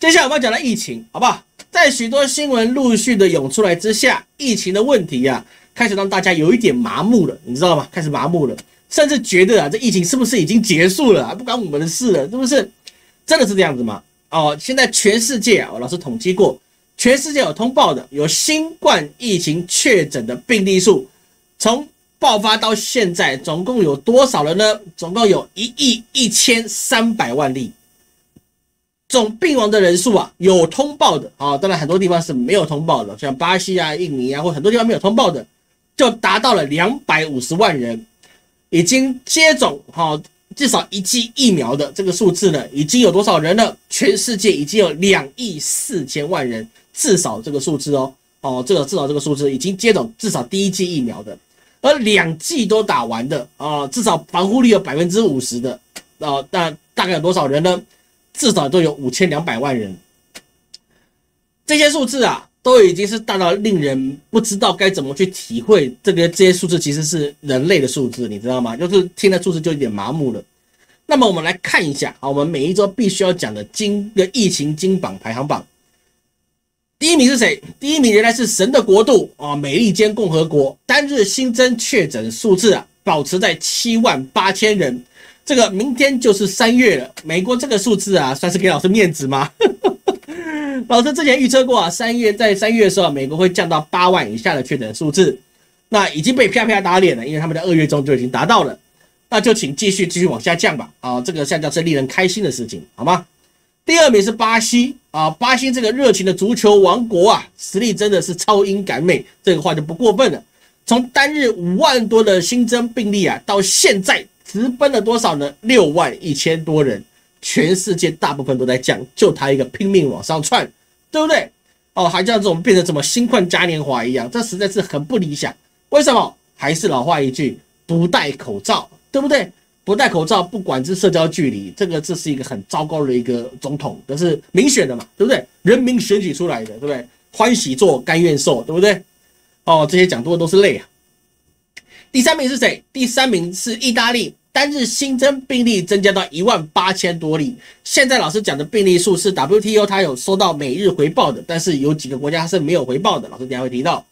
接下来我们要讲到疫情，好不好？在许多新闻陆续的涌出来之下，疫情的问题呀，开始让大家有一点麻木了，你知道吗？开始麻木了，甚至觉得啊，这疫情是不是已经结束了？不关我们的事了，是不是？真的是这样子吗？哦，现在全世界啊，我老师统计过，全世界有通报的有新冠疫情确诊的病例数，从爆发到现在，总共有多少人呢？总共有一亿一千三百万例。总病亡的人数啊，有通报的啊，当然很多地方是没有通报的，像巴西啊、印尼啊，或很多地方没有通报的，就达到了两百五十万人。已经接种哈至少一剂疫苗的这个数字呢，已经有多少人了？全世界已经有两亿四千万人，至少这个数字哦哦，这个至少这个数字已经接种至少第一剂疫苗的，而两剂都打完的啊，至少防护率有百分之五十的啊，那大概有多少人呢？至少都有五千两百万人，这些数字啊，都已经是大到令人不知道该怎么去体会。这个这些数字其实是人类的数字，你知道吗？就是听了数字就有点麻木了。那么我们来看一下啊，我们每一周必须要讲的金的疫情金榜排行榜，第一名是谁？第一名原来是神的国度啊，美利坚共和国，单日新增确诊数字啊，保持在七万八千人。这个明天就是三月了，美国这个数字啊，算是给老师面子吗？老师之前预测过啊，三月在三月的时候，美国会降到八万以下的确诊数字，那已经被啪啪打脸了，因为他们在二月中就已经达到了，那就请继续继续往下降吧。啊，这个下降是令人开心的事情，好吗？第二名是巴西啊，巴西这个热情的足球王国啊，实力真的是超英赶美，这个话就不过分了。从单日五万多的新增病例啊，到现在。直奔了多少呢？六万一千多人，全世界大部分都在降，就他一个拼命往上窜，对不对？哦，还叫这种变成什么新冠嘉年华一样，这实在是很不理想。为什么？还是老话一句，不戴口罩，对不对？不戴口罩，不管是社交距离，这个这是一个很糟糕的一个总统，这是民选的嘛，对不对？人民选举出来的，对不对？欢喜做，甘愿受，对不对？哦，这些讲多都是泪啊。第三名是谁？第三名是意大利。单日新增病例增加到一万八千多例。现在老师讲的病例数是 WTO，它有收到每日回报的，但是有几个国家是没有回报的。老师等下会提到，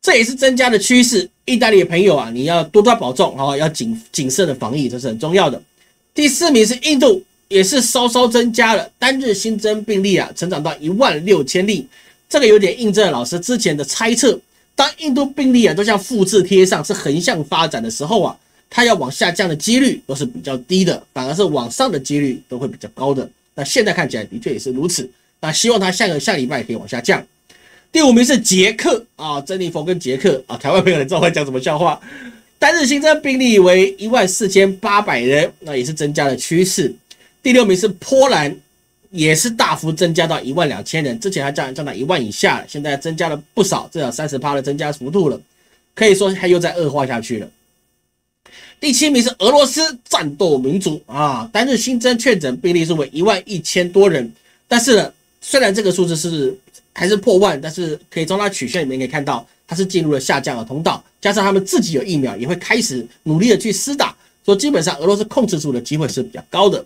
这也是增加的趋势。意大利的朋友啊，你要多多保重啊，要谨谨慎的防疫，这是很重要的。第四名是印度，也是稍稍增加了单日新增病例啊，成长到一万六千例。这个有点印证老师之前的猜测，当印度病例啊都像复制贴上是横向发展的时候啊。它要往下降的几率都是比较低的，反而是往上的几率都会比较高的。那现在看起来的确也是如此。那希望它下个下礼拜可以往下降。第五名是捷克啊，珍妮佛跟捷克啊，台湾朋友你知道我讲什么笑话？单日新增病例为一万四千八百人，那也是增加的趋势。第六名是波兰，也是大幅增加到一万两千人，之前还降降到一万以下了，现在增加了不少，至少三十趴的增加幅度了，可以说它又在恶化下去了。第七名是俄罗斯战斗民族啊，单日新增确诊病例数为一万一千多人，但是呢，虽然这个数字是还是破万，但是可以从它曲线里面可以看到，它是进入了下降的通道，加上他们自己有疫苗，也会开始努力的去施打，所以基本上俄罗斯控制住的机会是比较高的。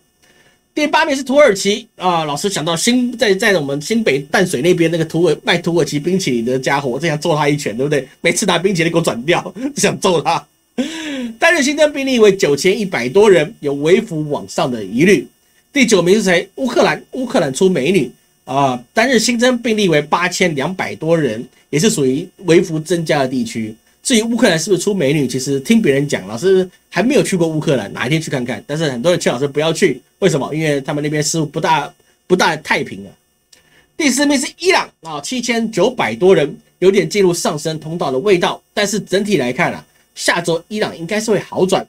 第八名是土耳其啊，老师想到新在在我们新北淡水那边那个土耳卖土耳其冰淇淋的家伙，我真想揍他一拳，对不对？每次拿冰淇淋给我转掉，想揍他。单日新增病例为九千一百多人，有微幅往上的疑虑。第九名是谁？乌克兰，乌克兰出美女啊！单日新增病例为八千两百多人，也是属于微幅增加的地区。至于乌克兰是不是出美女，其实听别人讲，老师还没有去过乌克兰，哪一天去看看？但是很多人劝老师不要去，为什么？因为他们那边似乎不大不大太平啊。第四名是伊朗啊，七千九百多人，有点进入上升通道的味道，但是整体来看啊。下周伊朗应该是会好转，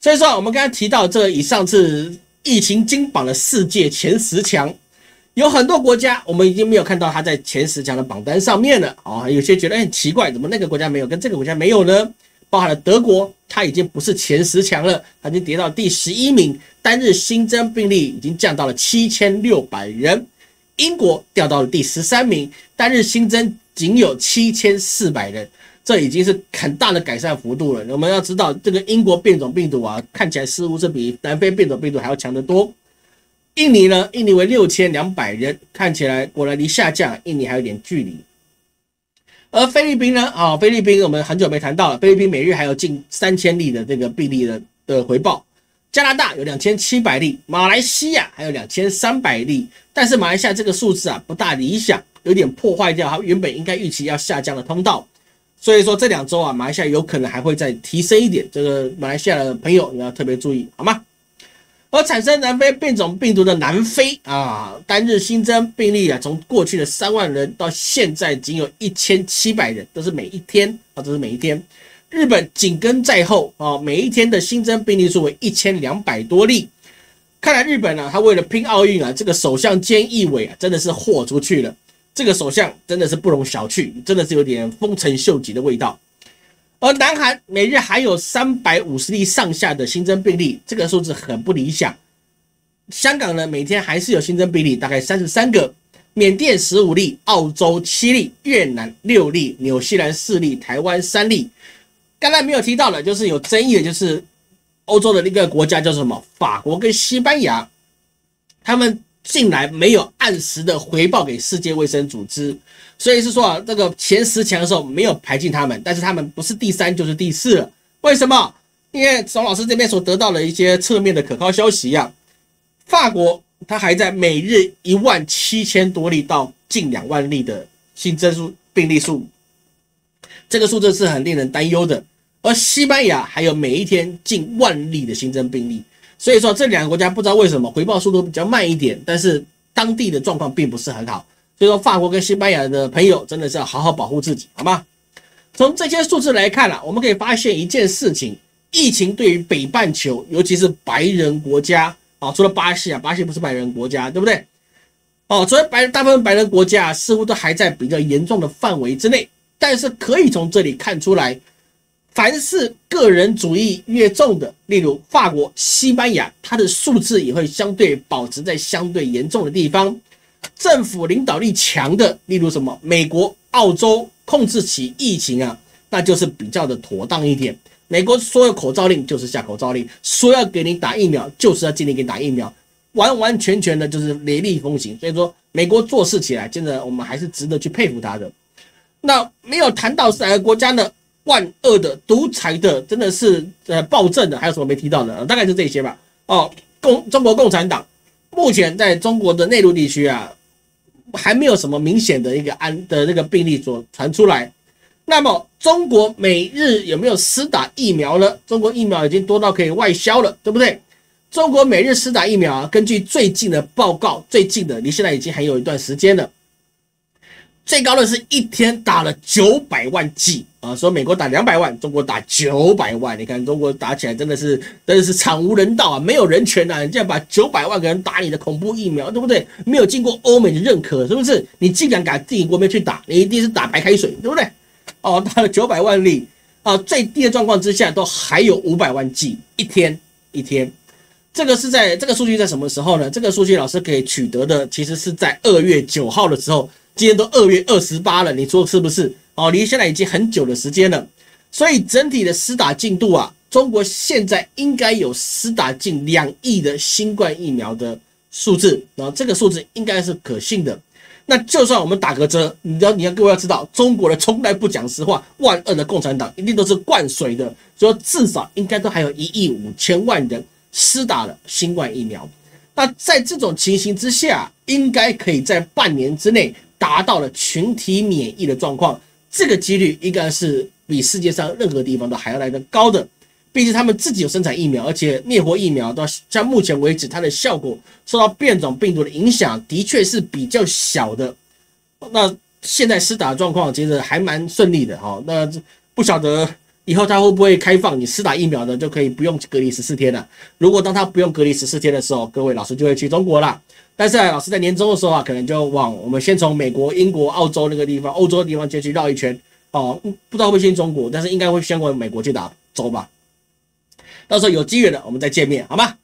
所以说我们刚才提到这以上次疫情金榜的世界前十强，有很多国家我们已经没有看到它在前十强的榜单上面了啊，有些觉得很奇怪，怎么那个国家没有，跟这个国家没有呢？包含了德国，它已经不是前十强了，它已经跌到第十一名，单日新增病例已经降到了七千六百人，英国掉到了第十三名，单日新增仅有七千四百人。这已经是很大的改善幅度了。我们要知道，这个英国变种病毒啊，看起来似乎是比南非变种病毒还要强得多。印尼呢？印尼为六千两百人，看起来果然离下降，印尼还有点距离。而菲律宾呢？啊，菲律宾我们很久没谈到了，菲律宾每日还有近三千例的这个病例的的回报。加拿大有两千七百例，马来西亚还有两千三百例，但是马来西亚这个数字啊不大理想，有点破坏掉它原本应该预期要下降的通道。所以说这两周啊，马来西亚有可能还会再提升一点。这个马来西亚的朋友你要特别注意，好吗？而产生南非变种病毒的南非啊，单日新增病例啊，从过去的三万人到现在仅有一千七百人，都是每一天啊，都是每一天。日本紧跟在后啊，每一天的新增病例数为一千两百多例。看来日本呢，他为了拼奥运啊，这个首相菅义伟啊，真的是豁出去了。这个首相真的是不容小觑，真的是有点丰臣秀吉的味道。而南韩每日还有三百五十例上下的新增病例，这个数字很不理想。香港呢，每天还是有新增病例，大概三十三个。缅甸十五例，澳洲七例，越南六例，纽西兰四例，台湾三例。刚才没有提到的，就是有争议的，就是欧洲的那个国家叫什么？法国跟西班牙，他们近来没有按时的回报给世界卫生组织。所以是说啊，这个前十强的时候没有排进他们，但是他们不是第三就是第四了。为什么？因为从老师这边所得到的一些侧面的可靠消息啊，法国它还在每日一万七千多例到近两万例的新增数病例数，这个数字是很令人担忧的。而西班牙还有每一天近万例的新增病例，所以说这两个国家不知道为什么回报速度比较慢一点，但是当地的状况并不是很好。所以说，法国跟西班牙的朋友真的是要好好保护自己，好吗？从这些数字来看啊，我们可以发现一件事情：疫情对于北半球，尤其是白人国家啊，除了巴西啊，巴西不是白人国家，对不对？哦，所以白大部分白人国家似乎都还在比较严重的范围之内。但是可以从这里看出来，凡是个人主义越重的，例如法国、西班牙，它的数字也会相对保持在相对严重的地方。政府领导力强的，例如什么美国、澳洲控制起疫情啊，那就是比较的妥当一点。美国说有口罩令就是下口罩令，说要给你打疫苗就是要尽力给你打疫苗，完完全全的就是雷厉风行。所以说，美国做事起来真的我们还是值得去佩服他的。那没有谈到是哪个国家呢万恶的、独裁的，真的是呃暴政的，还有什么没提到的？大概是这些吧。哦，共中国共产党目前在中国的内陆地区啊。还没有什么明显的一个安的那个病例所传出来，那么中国每日有没有施打疫苗呢？中国疫苗已经多到可以外销了，对不对？中国每日施打疫苗啊，根据最近的报告，最近的离现在已经还有一段时间了。最高的是一天打了九百万剂啊！说美国打两百万，中国打九百万，你看中国打起来真的是真的是惨无人道啊，没有人权呐！你这样把九百万个人打你的恐怖疫苗，对不对？没有经过欧美的认可，是不是？你竟然敢自己国民去打，你一定是打白开水，对不对？哦，打了九百万例啊，最低的状况之下都还有五百万剂一天一天，这个是在这个数据在什么时候呢？这个数据老师可以取得的，其实是在二月九号的时候。今天都二月二十八了，你说是不是？哦，离现在已经很久的时间了，所以整体的施打进度啊，中国现在应该有施打近两亿的新冠疫苗的数字，然后这个数字应该是可信的。那就算我们打个折，你要你要各位要知道，中国的从来不讲实话，万恶的共产党一定都是灌水的，所以至少应该都还有一亿五千万人施打了新冠疫苗。那在这种情形之下，应该可以在半年之内。达到了群体免疫的状况，这个几率应该是比世界上任何地方都还要来的高的。毕竟他们自己有生产疫苗，而且灭活疫苗到像目前为止，它的效果受到变种病毒的影响的确是比较小的。那现在施打状况其实还蛮顺利的哈。那不晓得以后它会不会开放，你施打疫苗的就可以不用隔离十四天了。如果当他不用隔离十四天的时候，各位老师就会去中国了。但是老师在年终的时候啊，可能就往我们先从美国、英国、澳洲那个地方、欧洲的地方先去绕一圈哦，不知道会不会先中国，但是应该会先往美国去打走吧。到时候有机缘的，我们再见面，好吗？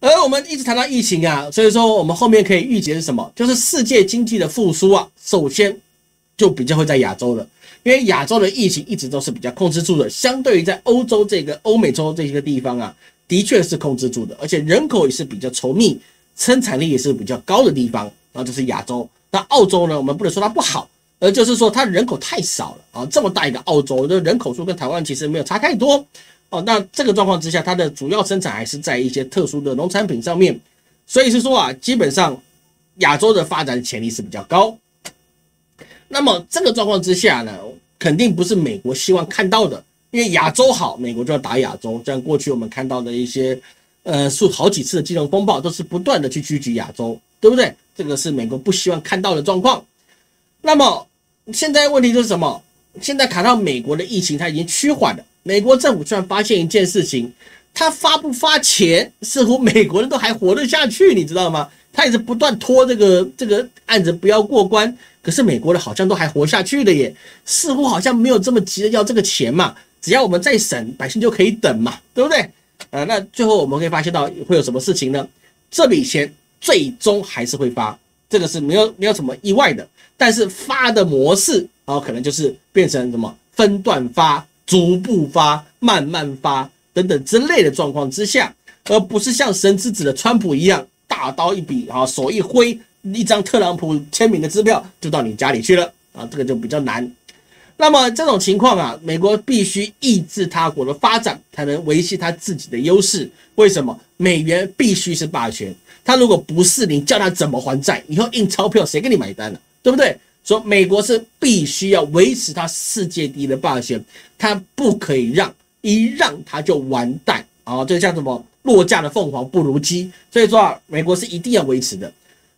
而我们一直谈到疫情啊，所以说我们后面可以预计是什么？就是世界经济的复苏啊，首先就比较会在亚洲了，因为亚洲的疫情一直都是比较控制住的，相对于在欧洲这个欧美洲这些个地方啊，的确是控制住的，而且人口也是比较稠密。生产力也是比较高的地方，然后这是亚洲。那澳洲呢，我们不能说它不好，而就是说它人口太少了啊，这么大一个澳洲的人口数跟台湾其实没有差太多哦。那这个状况之下，它的主要生产还是在一些特殊的农产品上面，所以是说啊，基本上亚洲的发展潜力是比较高。那么这个状况之下呢，肯定不是美国希望看到的，因为亚洲好，美国就要打亚洲。像过去我们看到的一些，呃，数好几次的金融风暴，都是不断的去狙击亚洲，对不对？这个是美国不希望看到的状况。那么现在问题就是什么？现在卡到美国的疫情，它已经趋缓了。美国政府突然发现一件事情，他发不发钱，似乎美国人都还活得下去，你知道吗？他也是不断拖这个这个案子不要过关，可是美国的好像都还活下去的耶，似乎好像没有这么急着要这个钱嘛，只要我们再审，百姓就可以等嘛，对不对？呃，那最后我们可以发现到会有什么事情呢？这笔钱最终还是会发，这个是没有没有什么意外的，但是发的模式啊，可能就是变成什么分段发、逐步发、慢慢发等等之类的状况之下，而不是像神之子的川普一样。大刀一笔啊，手一挥，一张特朗普签名的支票就到你家里去了啊，这个就比较难。那么这种情况啊，美国必须抑制他国的发展，才能维系他自己的优势。为什么？美元必须是霸权，他如果不是，你叫他怎么还债？以后印钞票谁给你买单呢？对不对？说美国是必须要维持他世界第一的霸权，他不可以让，一让他就完蛋啊！就像什么？落架的凤凰不如鸡，所以说啊，美国是一定要维持的。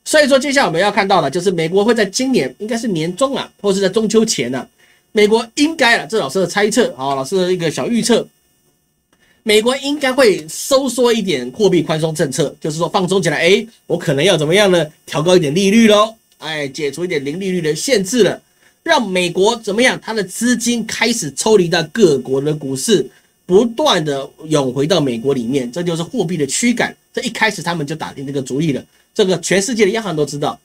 所以说，接下来我们要看到的，就是美国会在今年，应该是年中啊，或是在中秋前呢，美国应该啊，这老师的猜测啊，老师的一个小预测，美国应该会收缩一点货币宽松政策，就是说放松起来，哎，我可能要怎么样呢？调高一点利率喽，哎，解除一点零利率的限制了，让美国怎么样？它的资金开始抽离到各国的股市。不断的涌回到美国里面，这就是货币的驱赶。这一开始他们就打定这个主意了。这个全世界的央行都知道，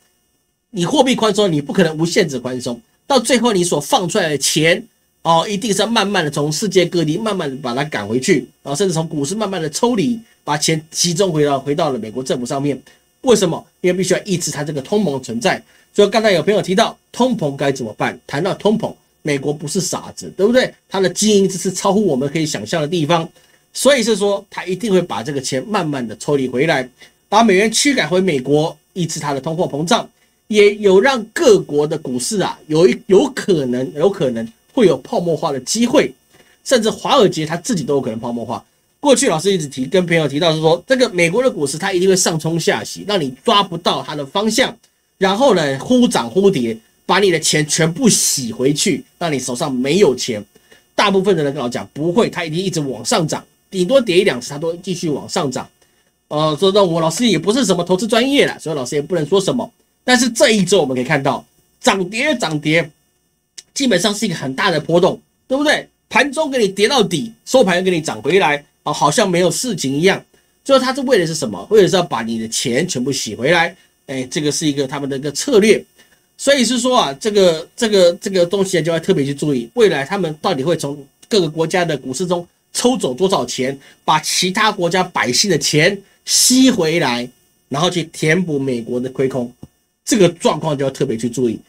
你货币宽松，你不可能无限制宽松。到最后，你所放出来的钱，哦，一定是要慢慢的从世界各地慢慢的把它赶回去，啊，甚至从股市慢慢的抽离，把钱集中回到回到了美国政府上面。为什么？因为必须要抑制它这个通膨存在。所以刚才有朋友提到通膨该怎么办？谈到通膨。美国不是傻子，对不对？它的基因这是超乎我们可以想象的地方，所以是说它一定会把这个钱慢慢的抽离回来，把美元驱赶回美国，抑制它的通货膨胀，也有让各国的股市啊有有可能有可能会有泡沫化的机会，甚至华尔街它自己都有可能泡沫化。过去老师一直提跟朋友提到是说，这个美国的股市它一定会上冲下洗，让你抓不到它的方向，然后呢忽涨忽跌。把你的钱全部洗回去，让你手上没有钱。大部分的人跟我讲不会，它一定一直往上涨，顶多跌一两次，它都继续往上涨。呃，说到我老师也不是什么投资专业的，所以老师也不能说什么。但是这一周我们可以看到涨跌涨跌，基本上是一个很大的波动，对不对？盘中给你跌到底，收盘又给你涨回来，啊，好像没有事情一样。最后他是为的是什么？为的是要把你的钱全部洗回来。哎，这个是一个他们的一个策略。所以是说啊，这个这个这个东西啊就要特别去注意，未来他们到底会从各个国家的股市中抽走多少钱，把其他国家百姓的钱吸回来，然后去填补美国的亏空，这个状况就要特别去注意。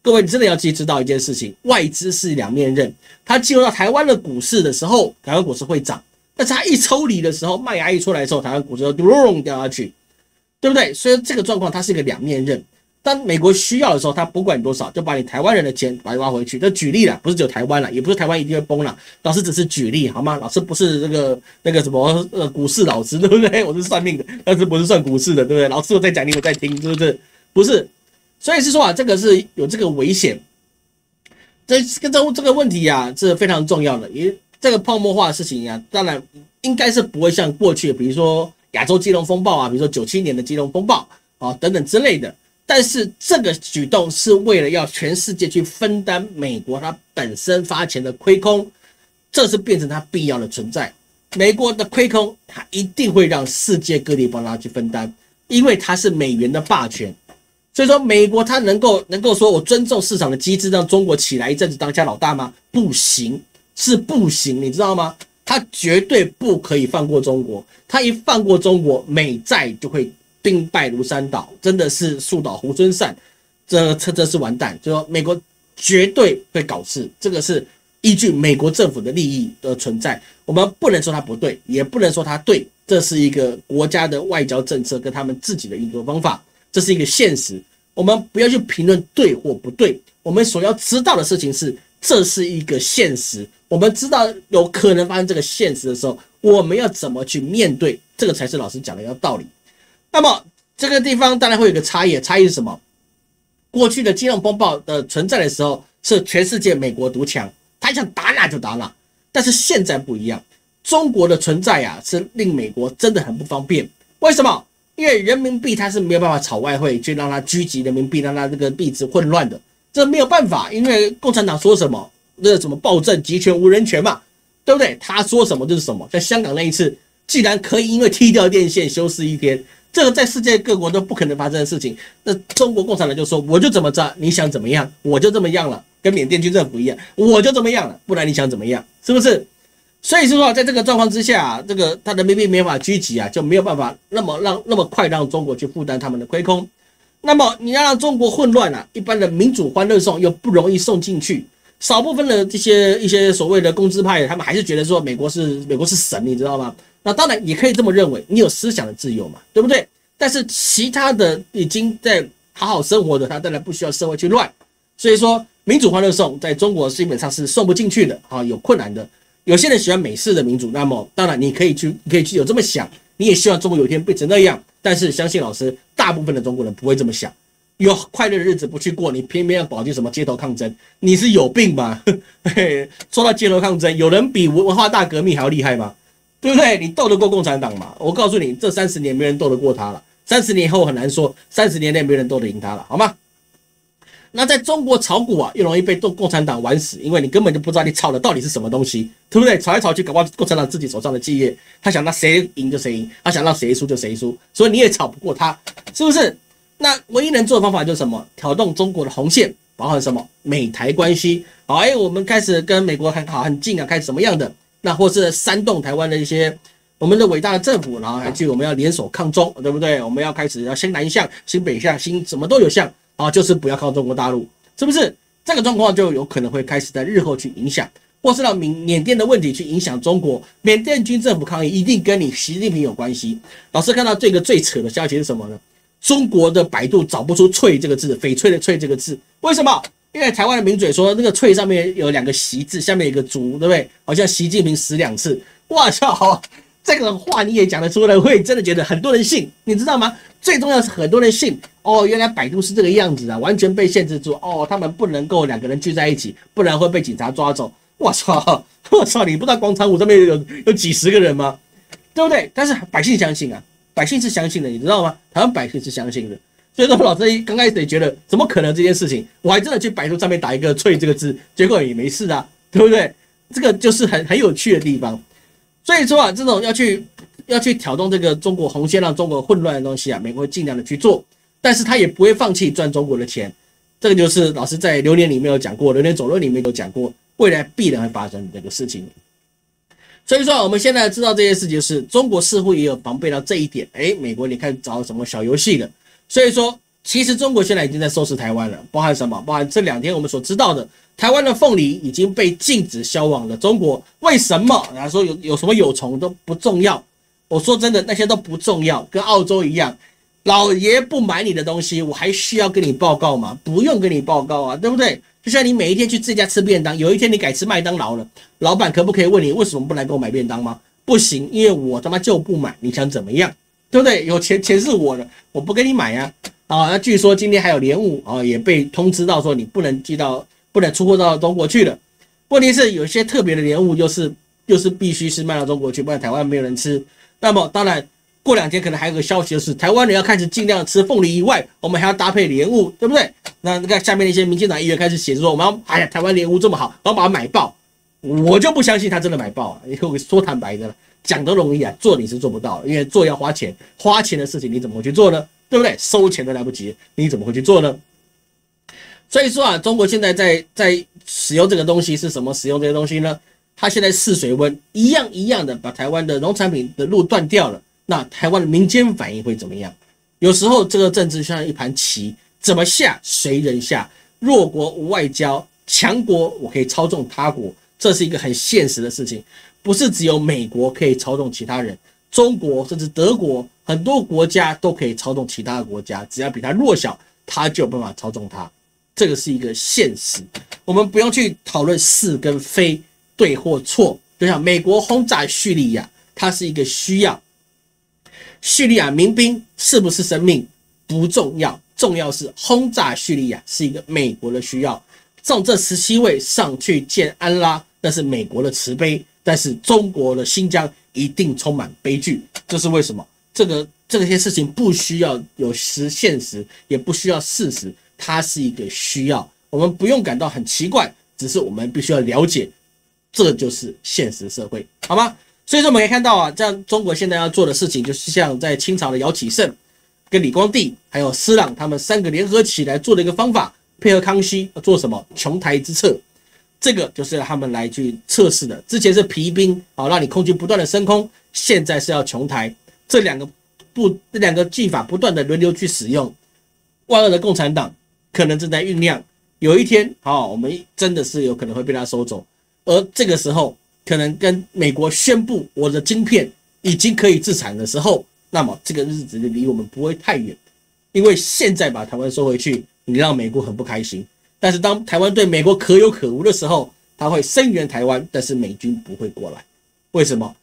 各位，你真的要记知道一件事情，外资是两面刃，它进入到台湾的股市的时候，台湾股市会涨，但是它一抽离的时候，麦芽一出来的时候，台湾股市就咚掉下去，对不对？所以这个状况它是一个两面刃。当美国需要的时候，他不管你多少，就把你台湾人的钱把你挖回去。这举例了，不是只有台湾了，也不是台湾一定会崩了。老师只是举例，好吗？老师不是这个那个什么呃股市老师，对不对？我是算命的，但是不是算股市的，对不对？老师我在讲，你我在听，是不是？不是，所以是说啊，这个是有这个危险。这跟这这个问题呀是非常重要的。因为这个泡沫化的事情呀，当然应该是不会像过去，比如说亚洲金融风暴啊，比如说九七年的金融风暴啊等等之类的。但是这个举动是为了要全世界去分担美国它本身发钱的亏空，这是变成它必要的存在。美国的亏空，它一定会让世界各地帮它去分担，因为它是美元的霸权。所以说，美国它能够能够说我尊重市场的机制，让中国起来一阵子当家老大吗？不行，是不行，你知道吗？它绝对不可以放过中国，它一放过中国，美债就会兵败如山倒，真的是树倒猢狲散，这这这是完蛋。就说美国绝对会搞事，这个是依据美国政府的利益的存在，我们不能说它不对，也不能说它对，这是一个国家的外交政策跟他们自己的运作方法，这是一个现实。我们不要去评论对或不对，我们所要知道的事情是，这是一个现实。我们知道有可能发生这个现实的时候，我们要怎么去面对？这个才是老师讲的要道理。那么这个地方当然会有个差异，差异是什么？过去的金融风暴的存在的时候，是全世界美国独强，他想打哪就打哪。但是现在不一样，中国的存在呀，是令美国真的很不方便。为什么？因为人民币它是没有办法炒外汇去让它狙击人民币，让它这个币值混乱的，这没有办法。因为共产党说什么，那什么暴政、集权、无人权嘛，对不对？他说什么就是什么。在香港那一次，既然可以因为踢掉电线休斯一天，这个在世界各国都不可能发生的事情，那中国共产党就说我就怎么着，你想怎么样，我就这么样了，跟缅甸军政府一样，我就这么样了，不然你想怎么样，是不是？所以说，在这个状况之下，这个他的民币没法聚集啊，就没有办法那么让那么快让中国去负担他们的亏空。那么你要让中国混乱啊，一般的民主欢乐颂又不容易送进去。少部分的这些一些所谓的工资派，他们还是觉得说美国是美国是神，你知道吗？那当然也可以这么认为，你有思想的自由嘛，对不对？但是其他的已经在好好生活的，他当然不需要社会去乱。所以说，民主欢乐颂在中国基本上是送不进去的啊，有困难的。有些人喜欢美式的民主，那么当然你可以去，你可以去有这么想，你也希望中国有一天变成那样。但是相信老师，大部分的中国人不会这么想。有快乐的日子不去过，你偏偏要搞去什么街头抗争，你是有病吧？说到街头抗争，有人比文化大革命还要厉害吗？对不对？你斗得过共产党吗？我告诉你，这三十年没人斗得过他了。三十年后很难说，三十年内没人斗得赢他了，好吗？那在中国炒股啊，又容易被共共产党玩死，因为你根本就不知道你炒的到底是什么东西，对不对？炒来炒去，搞不好共产党自己手上的企业，他想让谁赢就谁赢，他想让谁输就谁输，所以你也炒不过他，是不是？那唯一能做的方法就是什么？挑动中国的红线，包含什么？美台关系，好，哎，我们开始跟美国很好很近啊，开始什么样的？那或是煽动台湾的一些我们的伟大的政府，然后还去我们要联手抗中，对不对？我们要开始要新南向、新北向、新什么都有向。啊，就是不要靠中国大陆，是不是？这个状况就有可能会开始在日后去影响，或是让缅缅甸的问题去影响中国。缅甸军政府抗议一定跟你习近平有关系。老师看到这个最扯的消息是什么呢？中国的百度找不出“翠”这个字，翡翠的“翠”这个字，为什么？因为台湾的名嘴说那个“翠”上面有两个“习”字，下面有一个“足”，对不对？好像习近平死两次。我操！这个话你也讲得出来，会真的觉得很多人信，你知道吗？最重要是很多人信哦，原来百度是这个样子啊，完全被限制住哦，他们不能够两个人聚在一起，不然会被警察抓走。我操，我操，你不知道广场舞上面有有几十个人吗？对不对？但是百姓相信啊，百姓是相信的，你知道吗？台湾百姓是相信的，所以说老师刚开始也觉得怎么可能这件事情，我还真的去百度上面打一个“翠”这个字，结果也没事啊，对不对？这个就是很很有趣的地方。所以说啊，这种要去要去挑动这个中国红线，让中国混乱的东西啊，美国会尽量的去做，但是他也不会放弃赚中国的钱。这个就是老师在流年里面有讲过，流年总论里面有讲过，未来必然会发生这个事情。所以说，我们现在知道这件事情是中国似乎也有防备到这一点。哎，美国你看找什么小游戏了？所以说，其实中国现在已经在收拾台湾了，包含什么？包含这两天我们所知道的。台湾的凤梨已经被禁止销往了中国，为什么？人家说有有什么有虫都不重要。我说真的，那些都不重要，跟澳洲一样，老爷不买你的东西，我还需要跟你报告吗？不用跟你报告啊，对不对？就像你每一天去自家吃便当，有一天你改吃麦当劳了，老板可不可以问你为什么不来给我买便当吗？不行，因为我他妈就不买，你想怎么样？对不对？有钱钱是我的，我不跟你买呀。啊，那据说今天还有莲雾啊，也被通知到说你不能寄到。不能出货到中国去了。问题是有些特别的莲雾，又是又是必须是卖到中国去，不然台湾没有人吃。那么当然，过两天可能还有个消息，就是台湾人要开始尽量吃凤梨以外，我们还要搭配莲雾，对不对？那你看下面那些民进党议员开始写说，我们要哎呀，台湾莲雾这么好，我要把它买爆。我就不相信他真的买爆因为我说坦白的了，讲得容易啊，做你是做不到，因为做要花钱，花钱的事情你怎么会去做呢？对不对？收钱都来不及，你怎么会去做呢？所以说啊，中国现在在在使用这个东西是什么？使用这些东西呢？它现在试水温，一样一样的把台湾的农产品的路断掉了。那台湾的民间反应会怎么样？有时候这个政治像一盘棋，怎么下谁人下。弱国无外交，强国我可以操纵他国，这是一个很现实的事情，不是只有美国可以操纵其他人，中国甚至德国很多国家都可以操纵其他的国家，只要比他弱小，他就有办法操纵他。这个是一个现实，我们不用去讨论是跟非，对或错。就像美国轰炸叙利亚，它是一个需要。叙利亚民兵是不是生命不重要，重要是轰炸叙利亚是一个美国的需要。送这十七位上去见安拉，那是美国的慈悲，但是中国的新疆一定充满悲剧。这是为什么？这个这些事情不需要有实现实，也不需要事实，它是一个需要。我们不用感到很奇怪，只是我们必须要了解，这就是现实社会，好吗？所以说我们可以看到啊，这样中国现在要做的事情，就是像在清朝的姚启圣、跟李光地还有施琅他们三个联合起来做的一个方法，配合康熙要做什么琼台之策，这个就是他们来去测试的。之前是皮兵好，让你空军不断的升空，现在是要琼台，这两个不这两个技法不断的轮流去使用。万恶的共产党可能正在酝酿，有一天好，我们真的是有可能会被他收走，而这个时候。可能跟美国宣布我的晶片已经可以自产的时候，那么这个日子离我们不会太远，因为现在把台湾收回去，你让美国很不开心。但是当台湾对美国可有可无的时候，他会声援台湾，但是美军不会过来。为什么？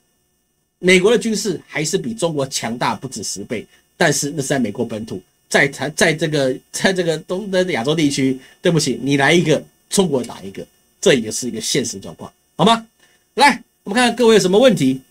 美国的军事还是比中国强大不止十倍，但是那是在美国本土，在台在这个在这个东的亚洲地区，对不起，你来一个，中国打一个，这也是一个现实状况，好吗？来，我们看看各位有什么问题。